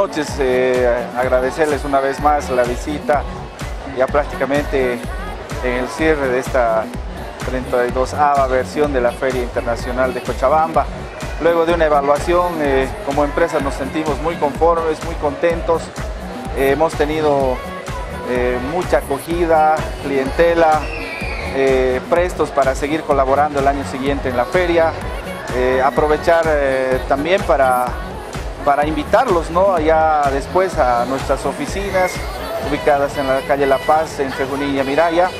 noches, eh, agradecerles una vez más la visita, ya prácticamente en el cierre de esta 32A versión de la Feria Internacional de Cochabamba. Luego de una evaluación, eh, como empresa nos sentimos muy conformes, muy contentos. Eh, hemos tenido mucha acogida, clientela, prestos para seguir colaborando el año siguiente en la feria. aprovechar también para para invitarlos ¿no? allá después a nuestras oficinas ubicadas en la calle La Paz, entre Junín y Miraya.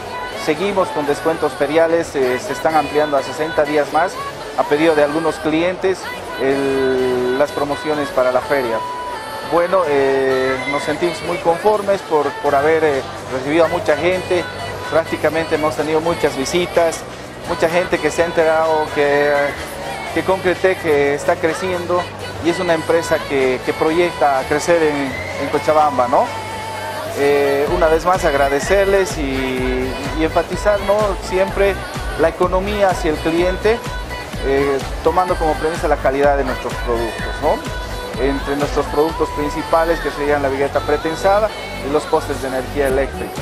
Seguimos con descuentos feriales, eh, se están ampliando a 60 días más a pedido de algunos clientes las promociones para la feria. Bueno, eh, nos sentimos muy conformes por, haber eh, recibido a mucha gente, prácticamente hemos tenido muchas visitas, mucha gente que se ha enterado que, que Concretec está creciendo, y es una empresa que, proyecta crecer en, Cochabamba, ¿no? Eh, una vez más agradecerles y, enfatizar ¿no? siempre la economía hacia el cliente, eh, tomando como premisa la calidad de nuestros productos. ¿no? Entre nuestros productos principales que serían la vigueta pretensada y los postes de energía eléctrica.